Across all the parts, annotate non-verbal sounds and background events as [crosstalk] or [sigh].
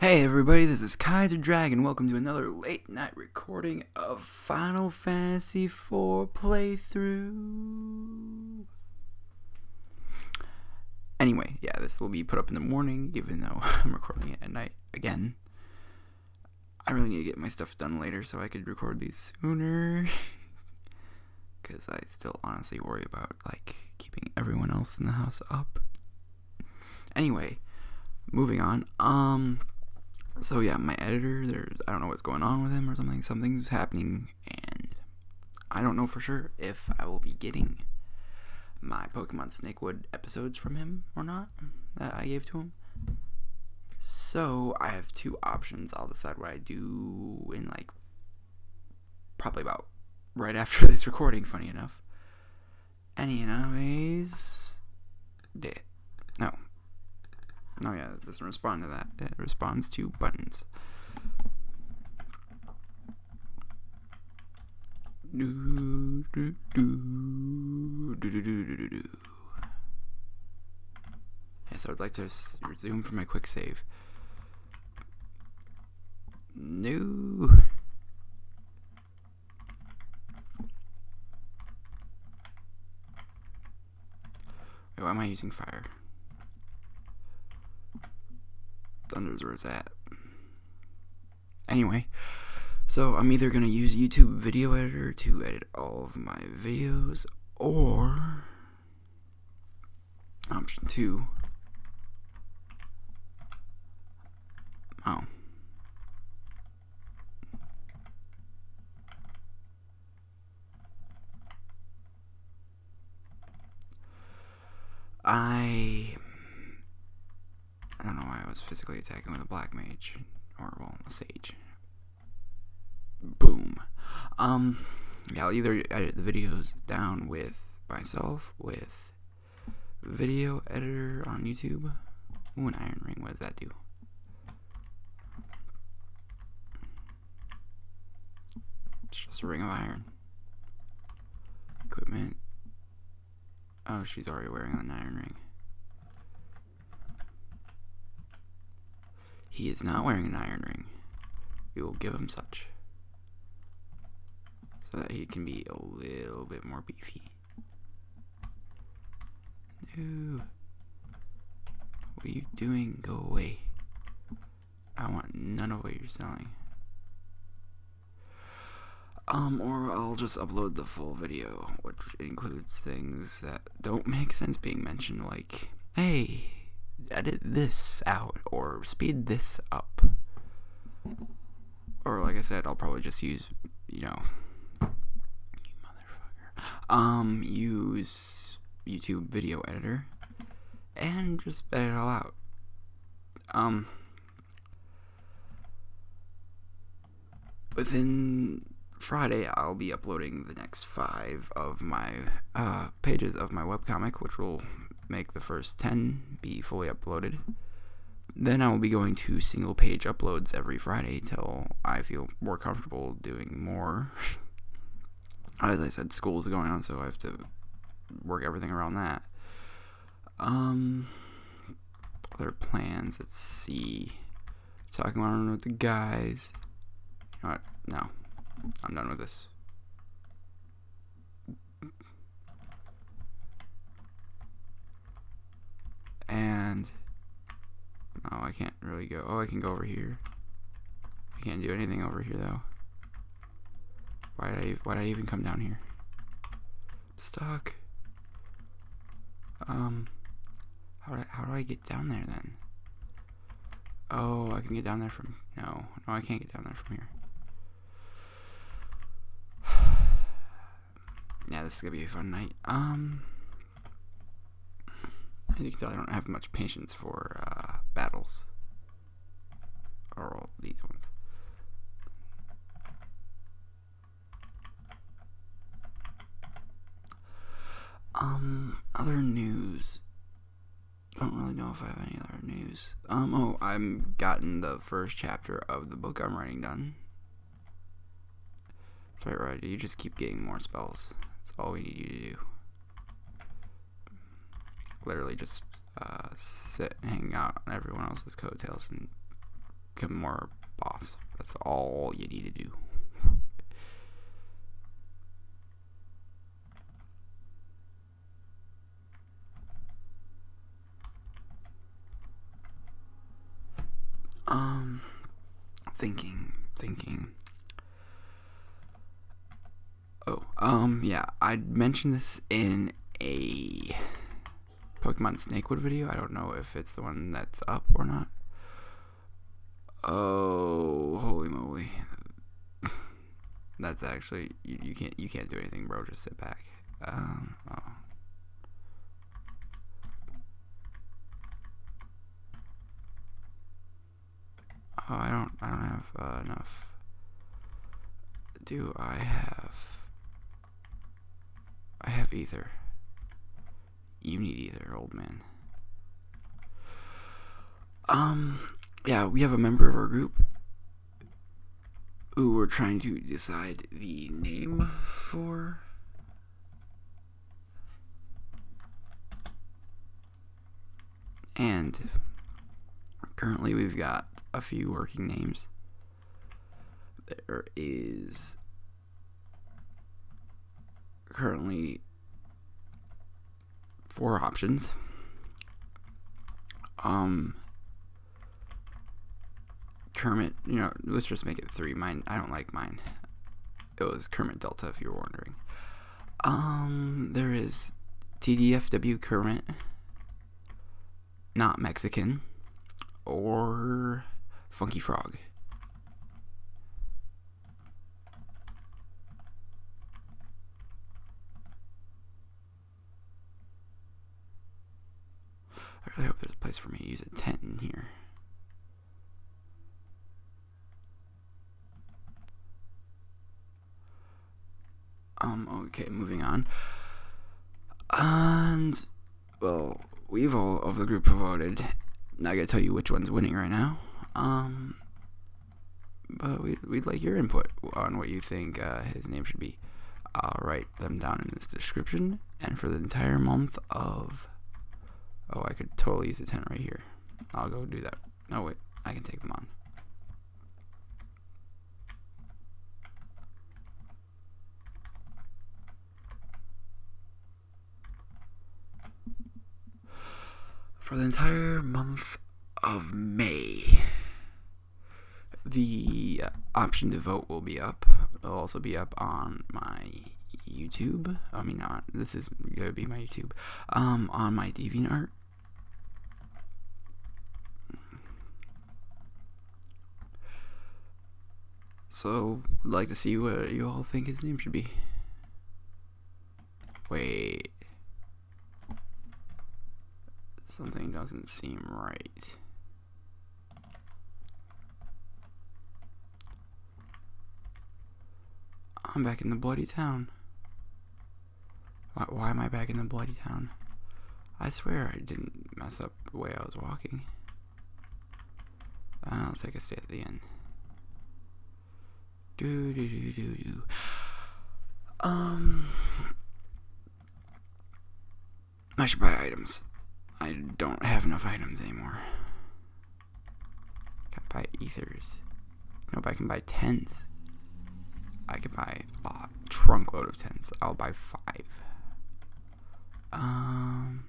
Hey everybody, this is Kiazer Dragon. Welcome to another late night recording of Final Fantasy IV playthrough. Anyway, yeah, this will be put up in the morning, even though [laughs] I'm recording it at night again. I really need to get my stuff done later so I could record these sooner. [laughs] Because I still honestly worry about, like, keeping everyone else in the house up. Anyway, moving on. Um, so yeah, my editor, there's I don't know what's going on with him or something. Something's happening, and I don't know for sure if I will be getting my Pokemon Snakewood episodes from him or not that I gave to him. So I have two options. I'll decide what I do in like probably about right after [laughs] this recording. Funny enough. Anyways, no Oh yeah, it doesn't respond to that. It responds to buttons. Do, do, do, do, do, do, do, do. Yes, I would like to resume for my quick save. No. Wait, why am I using fire? Thunder's where it's at. Anyway, so I'm either going to use YouTube Video Editor to edit all of my videos, or option two. Oh. I I don't know why I was physically attacking with a black mage. Or, well, a sage. Boom. Um, yeah, I'll either edit the videos down with myself, with video editor on YouTube. Ooh, an iron ring. What does that do? It's just a ring of iron. Equipment. Oh, she's already wearing an iron ring. He is not wearing an iron ring. We will give him such. So that he can be a little bit more beefy. No. What are you doing? Go away. I want none of what you're selling. Um, or I'll just upload the full video, which includes things that don't make sense being mentioned, like, hey, edit this out or speed this up. Or like I said, I'll probably just use, you know, you motherfucker. Um, use YouTube video editor and just edit it all out. Um, within Friday, I'll be uploading the next five of my uh, pages of my webcomic, which will make the first 10 be fully uploaded. Then I will be going to single page uploads every Friday till I feel more comfortable doing more. [laughs] As I said, school is going on, so I have to work everything around that. Um, other plans. Let's see. Talking one with the guys. You know? No, I'm done with this. And oh, I can't really go. Oh, I can go over here. I can't do anything over here though. Why did I? Why did I even come down here? stuck. Um, how do I, how do I get down there then? Oh, I can get down there from no, no, I can't get down there from here. [sighs] yeah, this is gonna be a fun night. Um. As you can tell, I don't have much patience for uh, battles. Or all these ones. Um, other news. I don't really know if I have any other news. Um, oh, I've gotten the first chapter of the book I'm writing done. That's right, right. You just keep getting more spells. That's all we need you to do literally just uh, sit and hang out on everyone else's coattails and become more boss. That's all you need to do. Um, thinking, thinking. Oh, um, yeah, I mentioned this in a Pokemon Snakewood video. I don't know if it's the one that's up or not. Oh, holy moly! [laughs] That's actually you, you can't you can't do anything, bro. Just sit back. Um, oh. Oh, I don't I don't have uh, enough. Do I have? I have ether. You need ether, old man. Um, yeah, we have a member of our group who we're trying to decide the name for. And currently we've got a few working names. There is currently four options. Um, Kermit, you know, let's just make it three. Mine, I don't like mine. It was Kermit Delta, if you were wondering. Um, there is TDFW Kermit, not Mexican, or Funky Frog. I really hope there's a place for me to use a tent in here. Um, okay, moving on. And, well, we've all of the group voted. Not gonna tell you which one's winning right now. Um, but we'd, we'd like your input on what you think uh, his name should be. I'll write them down in this description. And for the entire month of. Oh, I could totally use a tent right here. I'll go do that. No, wait. I can take them on. For the entire month of May, the option to vote will be up. It'll also be up on my YouTube. I mean, not this is gonna be my YouTube. Um, on my DeviantArt. So, would like to see what you all think his name should be. Wait. Something doesn't seem right. I'm back in the bloody town. Why, why, am I back in the bloody town? I swear I didn't mess up the way I was walking. I'll take a stay at the end. Do do do do do. Um, I should buy items. I don't have enough items anymore. Gotta buy ethers. Nope, I can buy tens. I can buy a trunk load of tens. I'll buy five. Um,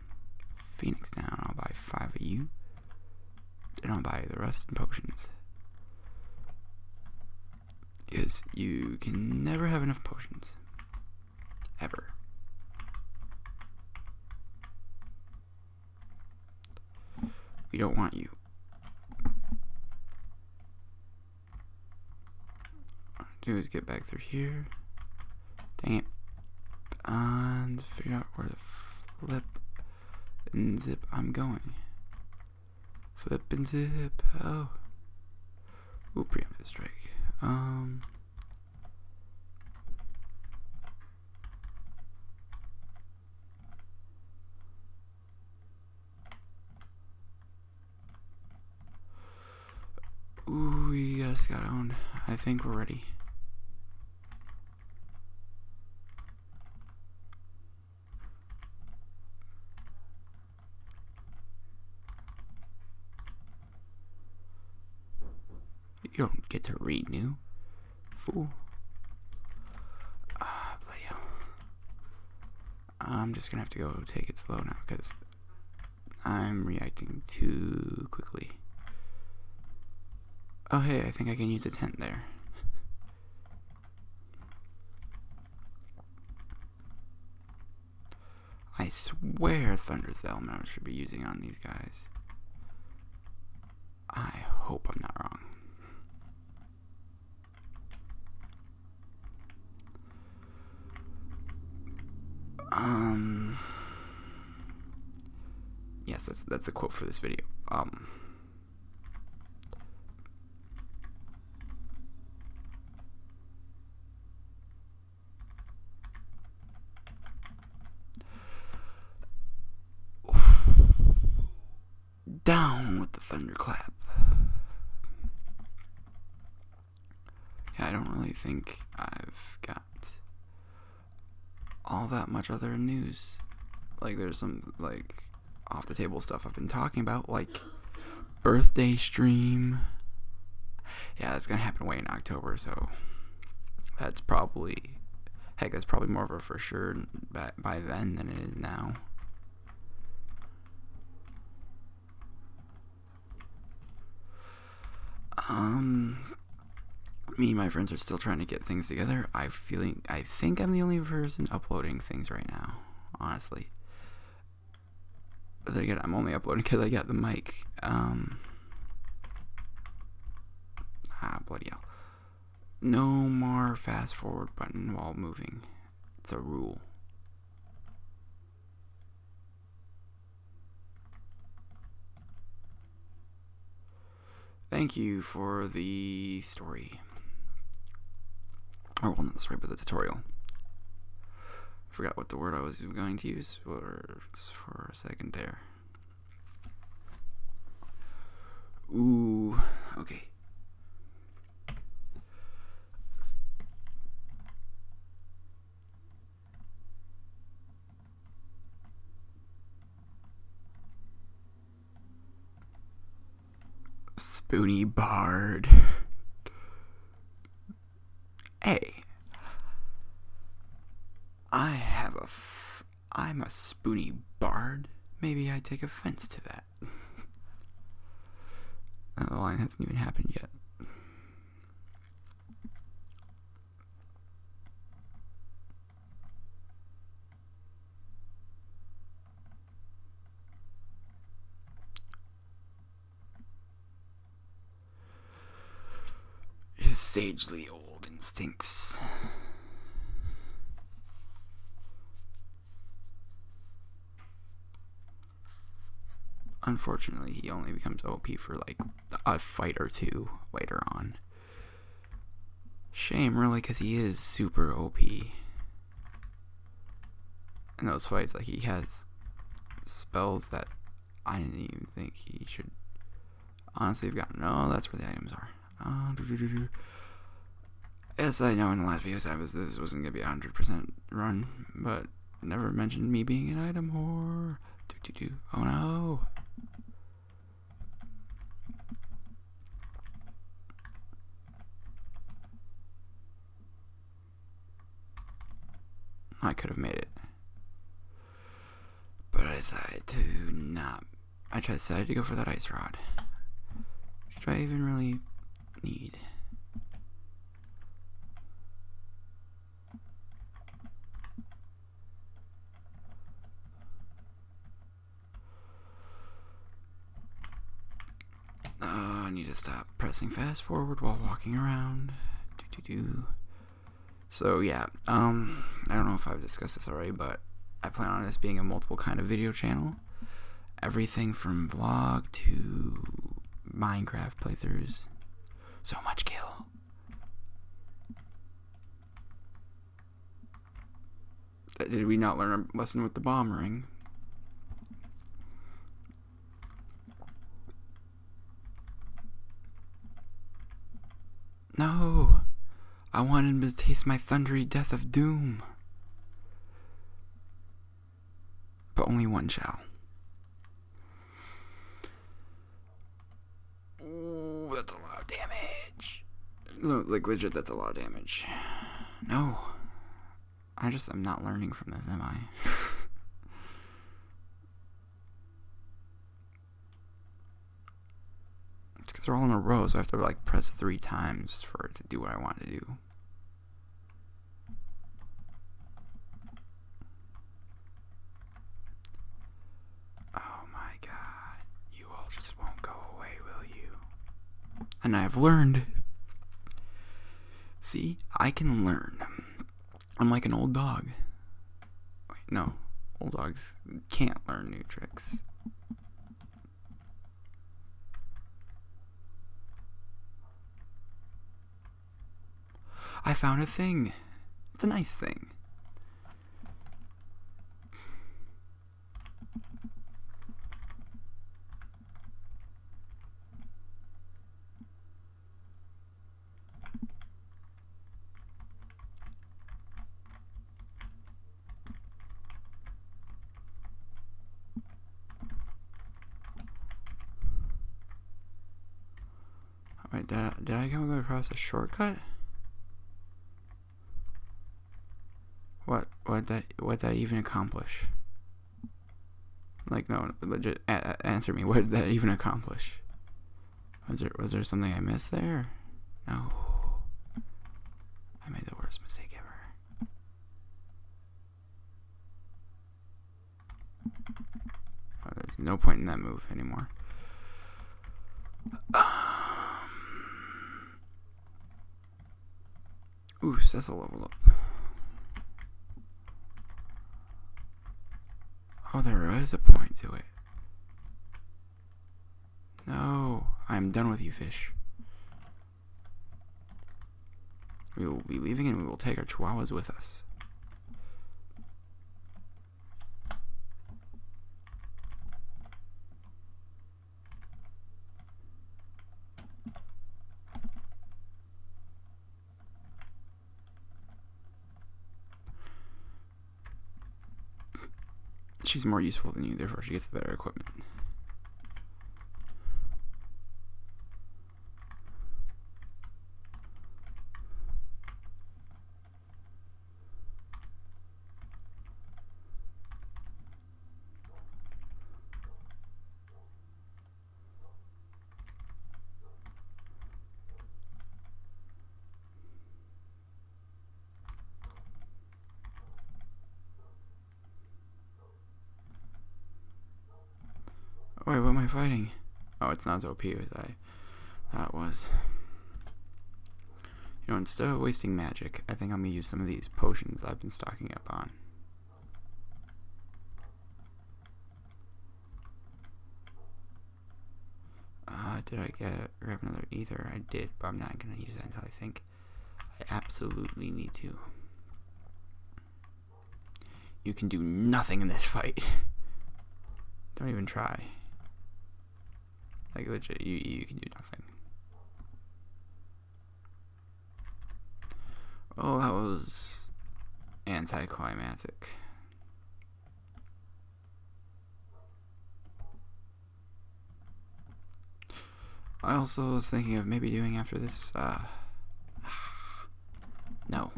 Phoenix down. I'll buy five of you. And I'll buy the rest in potions. Because you can never have enough potions. Ever. We don't want you. do is get back through here. Dang it. And figure out where the flip and zip I'm going. Flip and zip. Oh. Ooh, preemptive strike. Um. Ooh, we just got owned. I think we're ready. You don't get to read new. Fool. Ah, bloody hell. I'm just gonna have to go take it slow now because I'm reacting too quickly. Oh, hey, I think I can use a tent there. I swear Thunder's element should be using on these guys. I hope I'm not wrong. Um. Yes, that's that's a quote for this video. Um. Down with the thunderclap. Yeah, I don't really think I've got all that much other news. Like, there's some, like, off the table stuff I've been talking about, like birthday stream. Yeah, that's gonna happen way in October, so that's probably, heck, that's probably more of a for sure by, by then than it is now. Um, me and my friends are still trying to get things together. I feeling I think I'm the only person uploading things right now, honestly. But then again, I'm only uploading because I got the mic. Um, ah, bloody hell. No more fast forward button while moving. It's a rule. Thank you for the story. Or, well, not the story, but the tutorial. I forgot what the word I was going to use for, for a second there. Ooh, okay. Spoony Bard. [laughs] Hey. I have a. F- I'm a spoony bard. Maybe I take offense to that. [laughs] Oh, the line hasn't even happened yet. His sagely old instincts. Unfortunately, he only becomes OP for like a fight or two later on. Shame, really, because he is super OP. In those fights, like, he has spells that I didn't even think he should honestly have gotten. No, that's where the items are. Uh, doo -doo -doo yes, I know in the last I was this wasn't gonna be a hundred percent run, but never mentioned me being an item whore. Oh no. I could have made it. But I decided to not. I decided to go for that ice rod. Which do I even really need? Uh, I need to stop pressing fast forward while walking around. Do do do. So yeah, um, I don't know if I've discussed this already, but I plan on this being a multiple kind of video channel. Everything from vlog to Minecraft playthroughs. So much kill. Did we not learn a lesson with the bomb ring? No. I want him to taste my thundery death of doom. But only one shall. Ooh, that's a lot of damage. No, like legit, that's a lot of damage. No. I just, I'm not learning from this, am I? [laughs] because they're all in a row, so I have to like press three times for it to do what I want to do. Oh my god. You all just won't go away, will you? And I've learned. See, I can learn. I'm like an old dog. Wait, no. Old dogs can't learn new tricks. I found a thing. It's a nice thing. Wait, did I, did I come across a shortcut? What what that what that even accomplish? Like no, legit answer me. What did that even accomplish? Was there was there something I missed there? No. I made the worst mistake ever. Oh, there's no point in that move anymore. Um, ooh, Cecil leveled up. Oh, there is a point to it. No, I'm done with you, fish. We will be leaving and we will take our chihuahuas with us. She's more useful than you, therefore she gets the better equipment. Fighting? Oh, it's not as OP as I thought was. You know, instead of wasting magic, I think I'm gonna use some of these potions I've been stocking up on. Uh, did I get grab another ether? I did, but I'm not gonna use that until I think I absolutely need to. You can do nothing in this fight. [laughs] Don't even try. Like legit, you you can do nothing. Oh, that was anticlimactic. I also was thinking of maybe doing after this, uh, [sighs] no.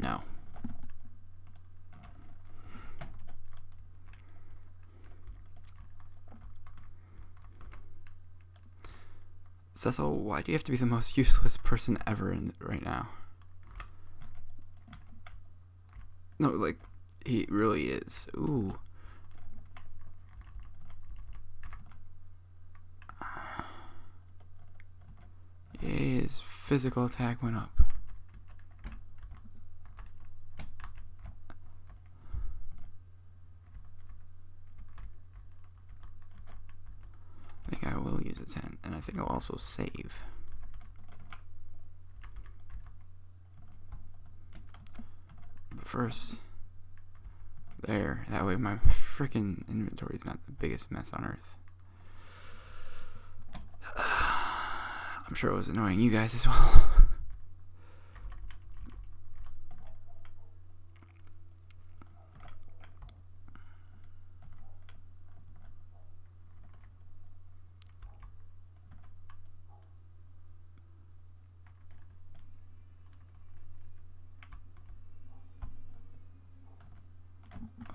No. Cecil, why do you have to be the most useless person ever in right now? No, like, he really is. Ooh. [sighs] his physical attack went up. I think I'll also save. But first, there. That way my freaking inventory is not the biggest mess on earth. [sighs] I'm sure it was annoying you guys as well. [laughs]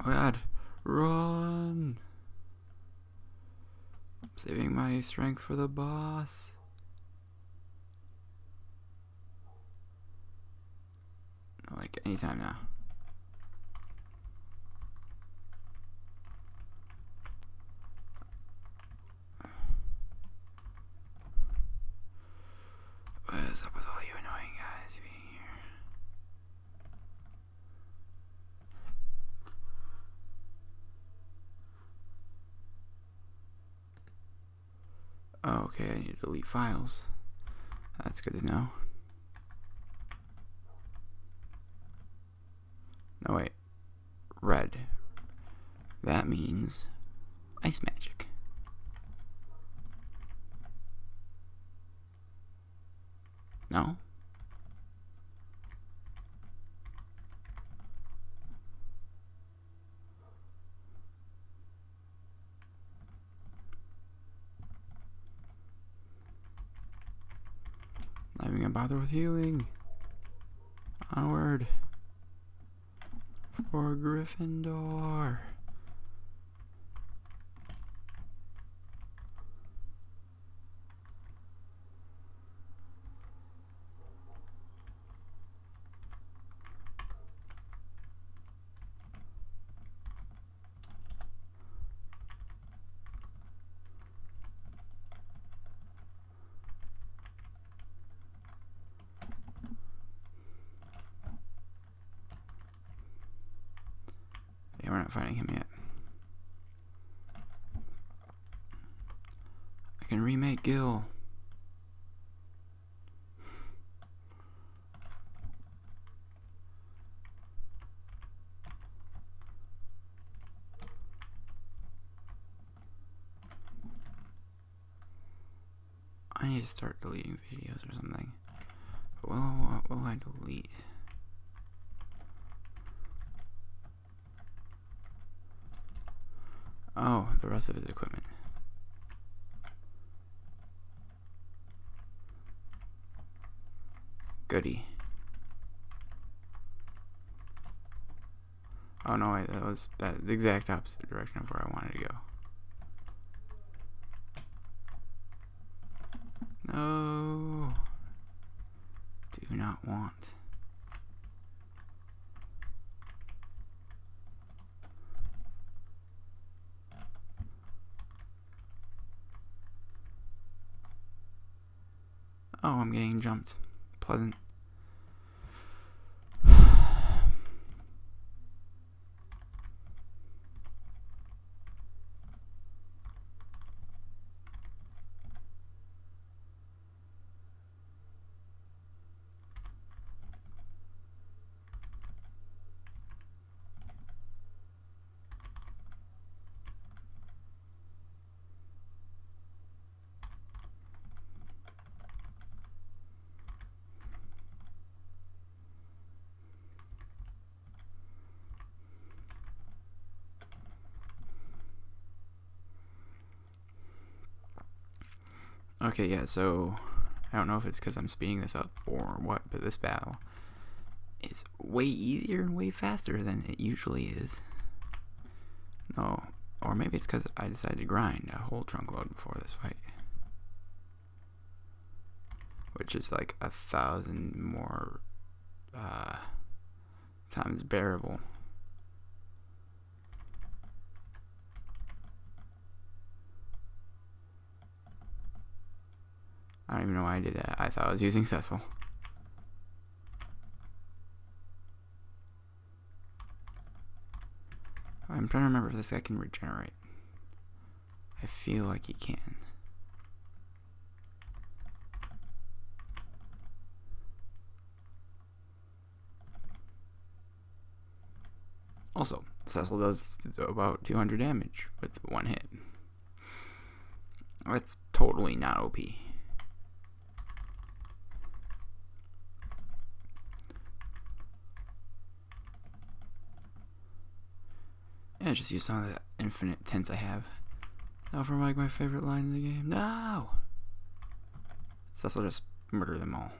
Oh god. Run! saving my strength for the boss. Like anytime now. What is up with all you annoying guys being here? Oh, okay, I need to delete files. That's good to know. No, wait. Red. That means ice magic. No? Bother with healing. Onward. For Gryffindor. Finding him yet. I can remake Gil. I need to start deleting videos or something. What will I delete? Oh, the rest of his equipment. Goody. Oh no, wait, that was that, the exact opposite direction of where I wanted to go. No. Do not want. Oh, I'm getting jumped. Pleasant. Okay, yeah, so I don't know if it's because I'm speeding this up or what, but this battle is way easier and way faster than it usually is. No, or maybe it's because I decided to grind a whole trunk load before this fight. Which is like a thousand more uh, times bearable. I don't even know why I did that. I thought I was using Cecil. I'm trying to remember if this guy can regenerate. I feel like he can. Also, Cecil does about 200 damage with one hit. That's totally not OP. Yeah, just use some of the infinite tints I have. Now for like my favorite line in the game. No! Cecil just murder them all.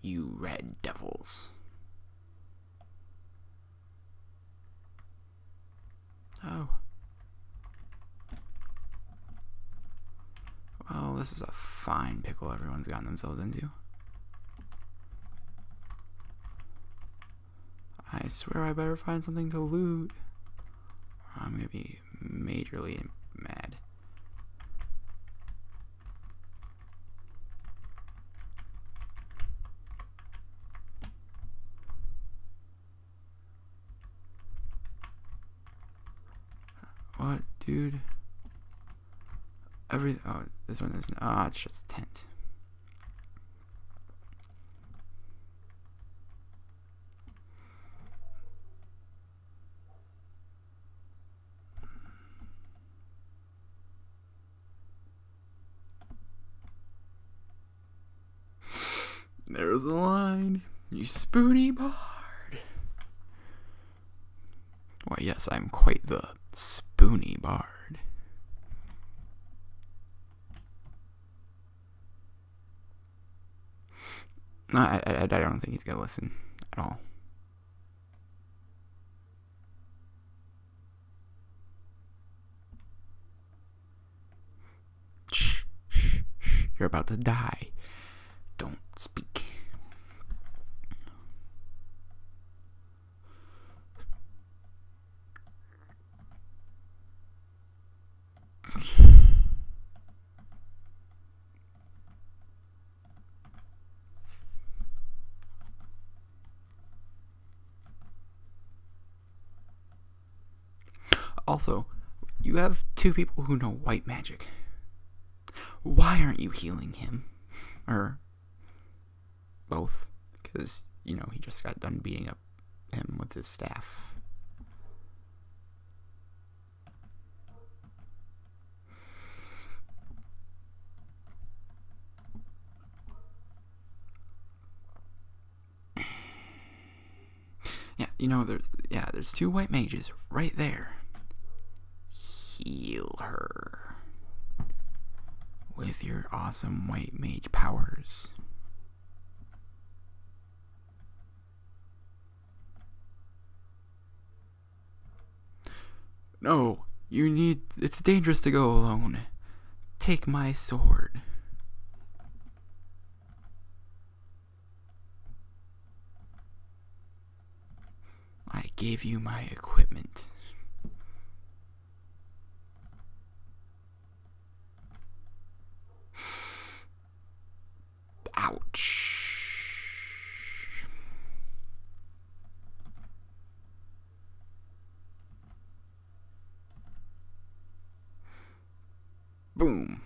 you red devils. Oh. Well, this is a fine pickle everyone's gotten themselves into. I swear I better find something to loot. I'm gonna be majorly mad. What, dude? Every oh, this one is ah, oh, it's just a tent. There's a line, you spoony bard. Why, yes, I'm quite the spoony bard. No, I, I, I don't think he's gonna listen at all. You're about to die. Speak. Also, you have two people who know white magic. Why aren't you healing him? Or both? Because, you know, he just got done beating up him with his staff. Yeah, you know, there's yeah, there's two white mages right there heal her with your awesome white mage powers. No, you need. It's dangerous to go alone. Take my sword. I gave you my equipment. Boom.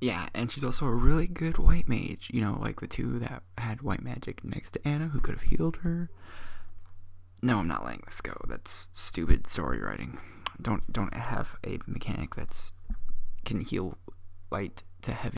Yeah, and she's also a really good white mage. You know, like the two that had white magic next to Anna who could have healed her. No, I'm not letting this go. That's stupid story writing. Don't don't have a mechanic that's can heal light to heavy